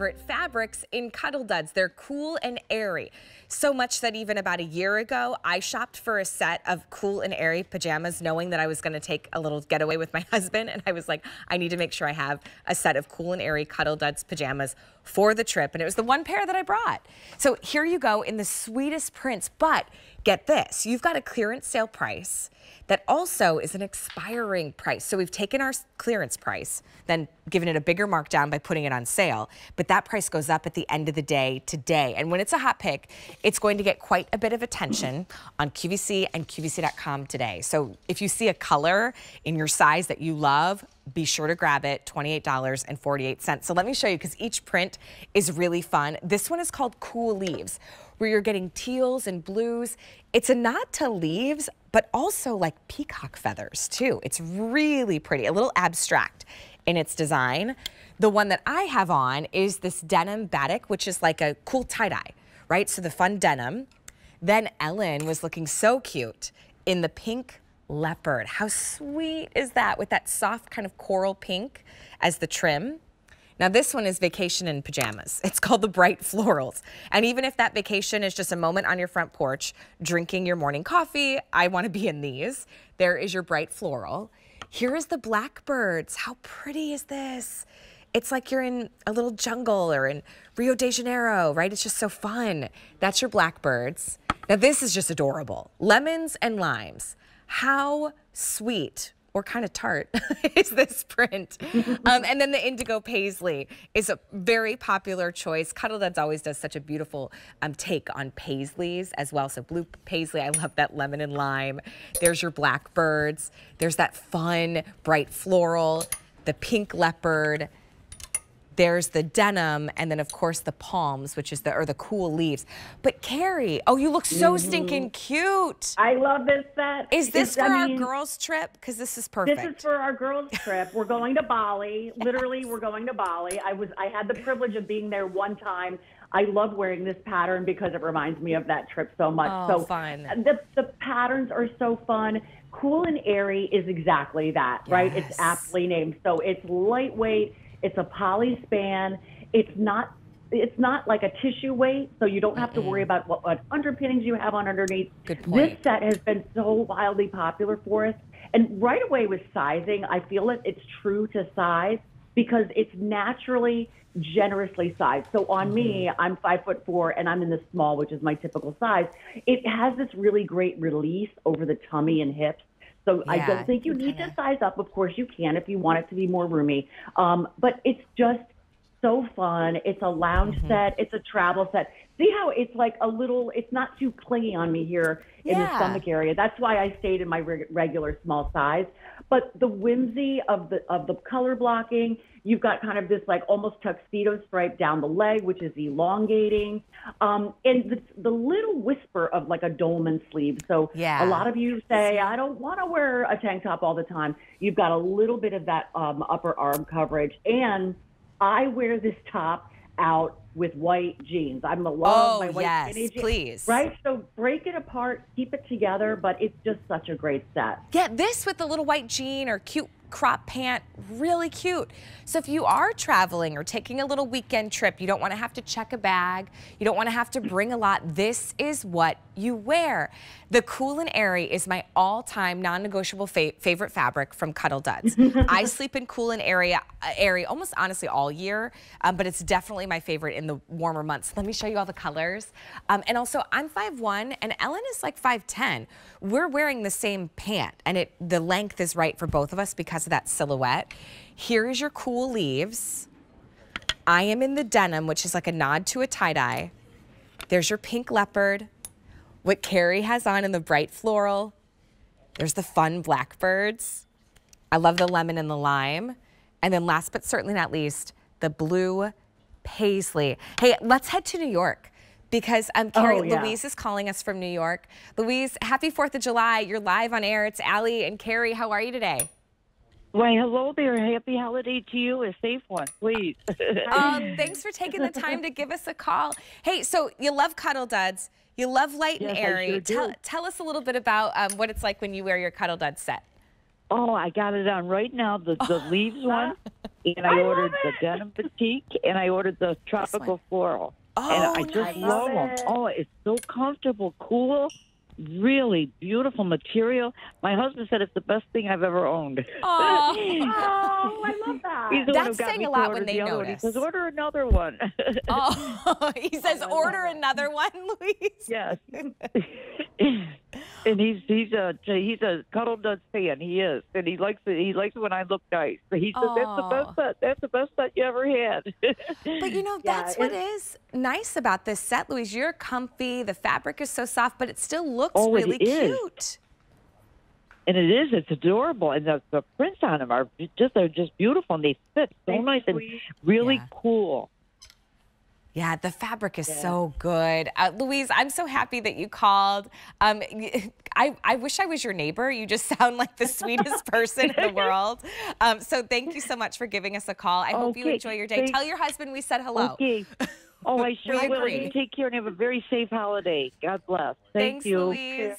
favorite fabrics in Cuddl Duds. They're cool and airy. So much that even about a year ago, I shopped for a set of cool and airy pajamas, knowing that I was going to take a little getaway with my husband. And I was like, I need to make sure I have a set of cool and airy Cuddl Duds pajamas for the trip. And it was the one pair that I brought. So here you go in the sweetest prints. But get this, you've got a clearance sale price that also is an expiring price. So we've taken our clearance price, then given it a bigger markdown by putting it on sale. But that price goes up at the end of the day today. And when it's a hot pick, it's going to get quite a bit of attention on QVC and QVC.com today. So if you see a color in your size that you love, be sure to grab it, $28.48. So let me show you, because each print is really fun. This one is called Cool Leaves, where you're getting teals and blues. It's a nod to leaves, but also like peacock feathers too. It's really pretty, a little abstract in its design. The one that I have on is this denim batik, which is like a cool tie-dye, right? So the fun denim. Then Ellen was looking so cute in the pink leopard. How sweet is that with that soft kind of coral pink as the trim? Now this one is vacation in pajamas. It's called the Bright Florals. And even if that vacation is just a moment on your front porch, drinking your morning coffee, I wanna be in these. There is your Bright Floral. Here is the Blackbirds. How pretty is this? It's like you're in a little jungle or in Rio de Janeiro, right? It's just so fun. That's your Blackbirds. Now this is just adorable. Lemons and limes. How sweet or kind of tart is this print. um, and then the indigo paisley is a very popular choice. Cuddl Duds always does such a beautiful um, take on paisleys as well. So blue paisley, I love that lemon and lime. There's your blackbirds. There's that fun, bright floral, the pink leopard, there's the denim, and then of course the palms, which is the or the cool leaves. But Carrie, oh, you look so mm -hmm. stinking cute. I love this set. Is this it's, for I our mean, girls' trip? Because this is perfect. This is for our girls' trip. We're going to Bali. yes. Literally, we're going to Bali. I was I had the privilege of being there one time. I love wearing this pattern because it reminds me of that trip so much. Oh, so fun. The the patterns are so fun. Cool and airy is exactly that, yes. right? It's aptly named. So it's lightweight it's a poly span. It's not it's not like a tissue weight, so you don't have to worry about what, what underpinnings you have on underneath. Good point. This set has been so wildly popular for us. And right away with sizing, I feel it it's true to size because it's naturally generously sized. So on mm-hmm. me, I'm five foot four and I'm in the small, which is my typical size. It has this really great release over the tummy and hips. So yeah, I don't think you need to size up. Of course, you can if you want it to be more roomy. Um, but it's just so fun. It's a lounge mm-hmm. set. It's a travel set. See how it's like a little. It's not too clingy on me here in yeah. the stomach area. That's why I stayed in my re- regular small size. But the whimsy of the of the color blocking You've got kind of this like almost tuxedo stripe down the leg, which is elongating, um, and the, the little whisper of like a dolman sleeve. So yeah. a lot of you say, I don't want to wear a tank top all the time. You've got a little bit of that um, upper arm coverage, and I wear this top out with white jeans. I'm a love oh, my white yes, jeans. please. Right? So break it apart, keep it together, but it's just such a great set. Yeah, this with the little white jean or cute crop pant, really cute. So if you are traveling or taking a little weekend trip, you don't want to have to check a bag, you don't want to have to bring a lot, this is what you wear. The Cool and Airy is my all-time non-negotiable fa favorite fabric from Cuddl Duds. I sleep in Cool and Airy, uh, airy almost honestly all year, um, but it's definitely my favorite in the warmer months. Let me show you all the colors. Um, and also, I'm 5'1", and Ellen is like 5'10". We're wearing the same pant, and it the length is right for both of us because of that silhouette. Here is your cool leaves. I am in the denim, which is like a nod to a tie-dye. There's your pink leopard what Carrie has on in the bright floral. There's the fun blackbirds. I love the lemon and the lime. And then last but certainly not least, the blue paisley. Hey, let's head to New York because um, Carrie, oh, yeah. Louise is calling us from New York. Louise, happy 4th of July. You're live on air. It's Allie and Carrie. How are you today? Why, hello there. Happy holiday to you. A safe one, please. um, thanks for taking the time to give us a call. Hey, so you love Cuddl Duds. You love light yes, and airy. Sure tell, tell, us a little bit about um, what it's like when you wear your Cuddl Dud set. Oh, I got it on right now. The the leaves one, and I, I ordered the denim boutique, and I ordered the tropical floral. Oh, and I nice. just love them. Oh, it's so comfortable, cool, really beautiful material. My husband said it's the best thing I've ever owned. Aw. Oh, I love that. He's the one who That's got saying me a lot when they the notice. He says, order another one. Oh, he says order another one, Louise. yes. And he's he's a he's a cuddle nuts fan. He is, and he likes it. He likes it when I look nice. He says that's the best set. That's the best set you ever had. But you know, that's what it- is nice about this set, Louise. You're comfy. The fabric is so soft, but it still looks Oh, really cute. and it is. It's adorable, and the, the prints on them are just they're just beautiful, and they fit so Thanks, nice and really Yeah. cool. Yeah, the fabric is so good. Uh, Louise, I'm so happy that you called. Um, I, I wish I was your neighbor. You just sound like the sweetest person in the world. Um, so thank you so much for giving us a call. I hope you enjoy your day. thank- Tell your husband we said hello. Okay. Oh, I sure will. You take care and have a very safe holiday. God bless. Thank Thanks, you. Louise.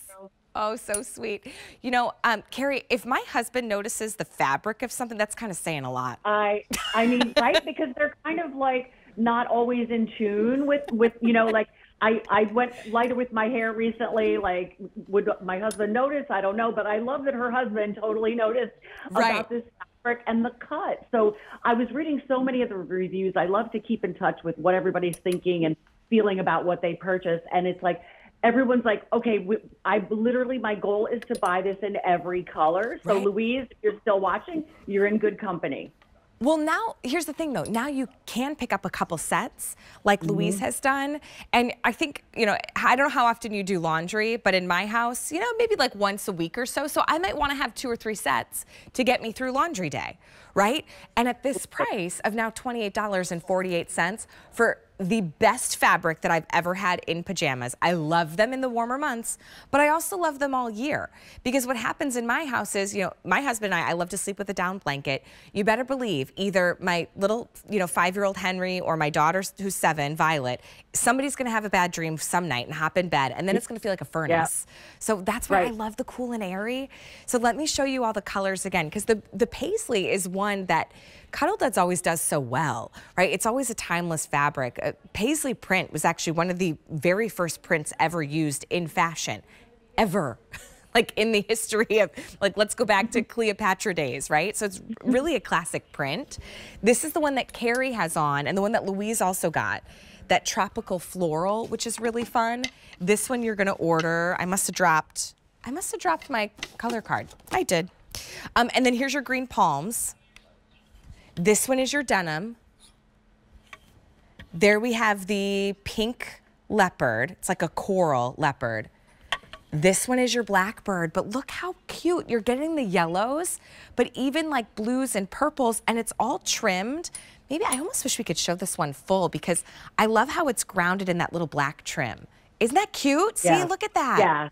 Oh, so sweet. You know, um, Carrie, if my husband notices the fabric of something, that's kind of saying a lot. I I mean, right? Because they're kind of like not always in tune with with you know like I I went lighter with my hair recently. Like, would my husband notice? I don't know, but I love that her husband totally noticed Right. about this fabric and the cut. So I was reading so many of the reviews. I love to keep in touch with what everybody's thinking and feeling about what they purchase, and it's like. Everyone's like, okay, we, I literally, my goal is to buy this in every color. So, Right. Louise, if you're still watching, you're in good company. Well, now here's the thing though. Now you can pick up a couple sets like mm-hmm. Louise has done. And I think, you know, I don't know how often you do laundry, but in my house, you know, maybe like once a week or so. So I might want to have two or three sets to get me through laundry day, right? And at this price of now $28.48 for the best fabric that I've ever had in pajamas. I love them in the warmer months, but I also love them all year because what happens in my house is, you know, my husband and I, I love to sleep with a down blanket. You better believe either my little, you know, five-year-old Henry or my daughter who's seven, Violet, somebody's going to have a bad dream some night and hop in bed and then it's going to feel like a furnace. So that's why I love the cool and airy. So let me show you all the colors again because the, the paisley is one that Cuddl Duds always does so well, right? It's always a timeless fabric. Uh, paisley print was actually one of the very first prints ever used in fashion, ever. like in the history of, like, let's go back to Cleopatra days, right? So it's really a classic print. This is the one that Carrie has on and the one that Louise also got. That tropical floral, which is really fun. This one you're gonna order. I must have dropped, I must have dropped my color card. I did. Um, and then here's your green palms. This one is your denim. There we have the pink leopard. It's like a coral leopard. This one is your blackbird, but look how cute. You're getting the yellows, but even like blues and purples, and it's all trimmed. Maybe I almost wish we could show this one full because I love how it's grounded in that little black trim. Isn't that cute? See, Yeah. look at that. Yeah.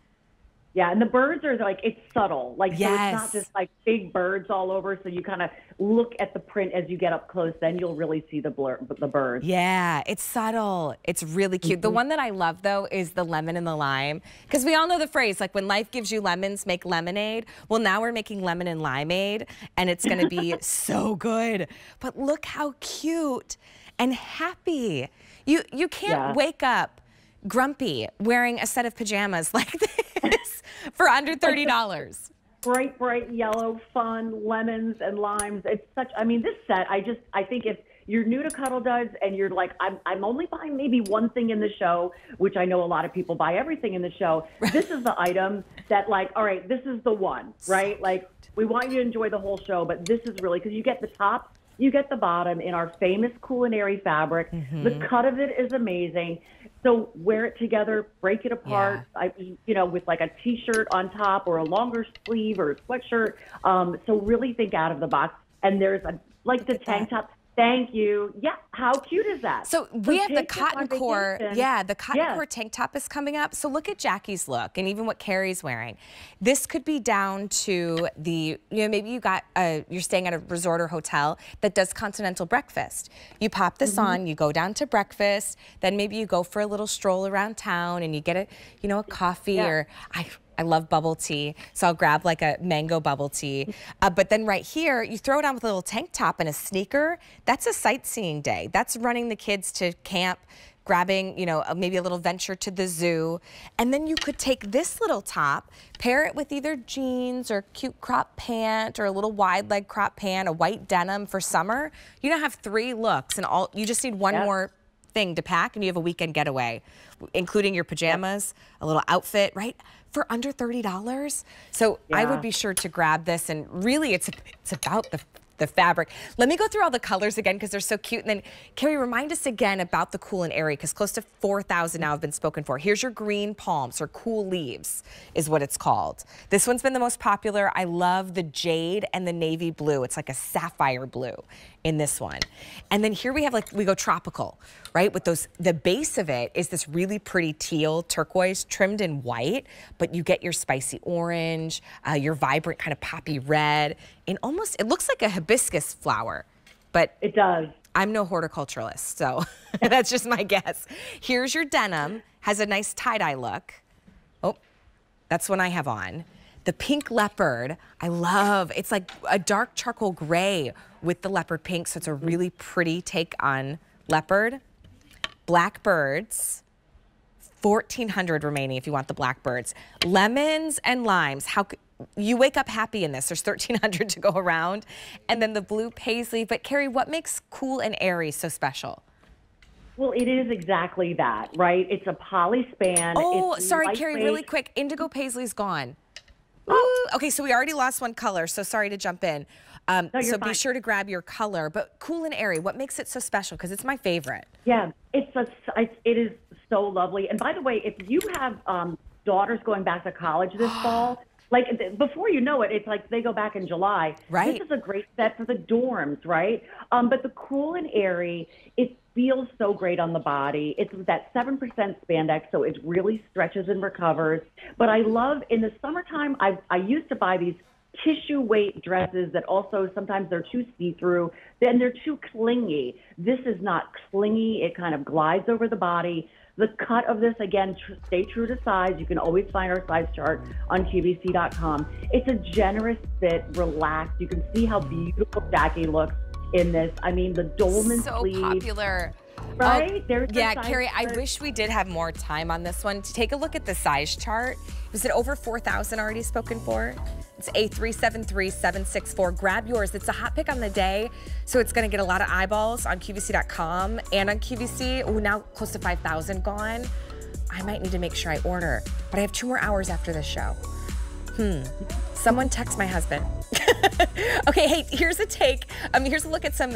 Yeah, and the birds are like it's subtle. Like so it's Yes. not just like big birds all over. So you kind of look at the print as you get up close, then you'll really see the blur the birds. Yeah, it's subtle. It's really cute. The mm-hmm. one that I love though is the lemon and the lime. Because we all know the phrase, like when life gives you lemons, make lemonade. Well, now we're making lemon and limeade, and it's gonna be so good. But look how cute and happy. You you can't Yeah. wake up grumpy wearing a set of pajamas like this for under $30. Bright, bright yellow, fun lemons and limes. It's such. I mean, this set. I just. I think if you're new to Cuddl Duds and you're like, I'm, I'm only buying maybe one thing in the show, which I know a lot of people buy everything in the show. This is the item that, like, all right, this is the one, right? Like, we want you to enjoy the whole show, but this is really because you get the top, you get the bottom in our famous cool and airy fabric. Mm-hmm. The cut of it is amazing. So wear it together, break it apart. I, mean, you know, with like a t-shirt on top or a longer sleeve or a sweatshirt. Um, so really think out of the box. And there's a like the tank top. Thank you. Yeah, how cute is that? So we have the cotton core. Yeah, the cotton Yes. core tank top is coming up. So look at Jackie's look and even what Carrie's wearing. This could be down to the, you know, maybe you got a, you're staying at a resort or hotel that does continental breakfast. You pop this Mm-hmm. on, you go down to breakfast, then maybe you go for a little stroll around town and you get a, you know, a coffee Yeah. or I I love bubble tea. So I'll grab like a mango bubble tea. Uh, but then right here, you throw it on with a little tank top and a sneaker. That's a sightseeing day. That's running the kids to camp grabbing, you know, maybe a little venture to the zoo. And then you could take this little top, pair it with either jeans or cute crop pant or a little wide leg crop pant, a white denim for summer. You now have three looks and all, you just need one yep. more thing to pack and you have a weekend getaway, including your pajamas, a little outfit, right? For under $30. So yeah. I would be sure to grab this and really it's, it's about the the fabric. Let me go through all the colors again because they're so cute. And then Carrie, remind us again about the cool and airy because close to 4,000 now have been spoken for. Here's your green palms or cool leaves is what it's called. This one's been the most popular. I love the jade and the navy blue. It's like a sapphire blue in this one. And then here we have like, we go tropical, right? With those, the base of it is this really pretty teal turquoise trimmed in white, but you get your spicy orange, uh, your vibrant kind of poppy red, and almost, it looks like a hibiscus flower, but it does. I'm no horticulturalist, so that's just my guess. Here's your denim, has a nice tie-dye look. Oh, that's one I have on. The pink leopard, I love. It's like a dark charcoal gray with the leopard pink, so it's a really pretty take on leopard. Blackbirds, 1400 remaining if you want the blackbirds. Lemons and limes, how you wake up happy in this. There's 1,300 to go around. And then the blue paisley. But Carrie, what makes cool and airy so special? Well, it is exactly that, right? It's a poly span. Oh, sorry, Carrie, really quick. Indigo paisley's gone. Ooh, okay, so we already lost one color, so sorry to jump in. Um, no, so fine. be sure to grab your color, but cool and airy. What makes it so special? Because it's my favorite. Yeah, it's a, it is so lovely. And by the way, if you have um, daughters going back to college this fall, like before you know it, it's like they go back in July. Right. This is a great set for the dorms, right? Um, but the cool and airy, it feels so great on the body. It's that 7% spandex, so it really stretches and recovers. But I love in the summertime, I, I used to buy these tissue weight dresses that also sometimes they're too see through, then they're too clingy. This is not clingy, it kind of glides over the body. The cut of this, again, tr- stay true to size. You can always find our size chart on QVC.com. It's a generous fit, relaxed. You can see how beautiful Jackie looks in this. I mean, the dolman so sleeve. Popular. Right? Oh, yeah, Carrie, chart. I wish we did have more time on this one. To take a look at the size chart, was it over 4,000 already spoken for? It's A373764. Grab yours. It's a hot pick on the day, so it's going to get a lot of eyeballs on QVC.com and on QVC. Oh, now close to 5,000 gone. I might need to make sure I order, but I have two more hours after this show. Hmm. Someone text my husband. okay, hey, here's a take. Um, here's a look at some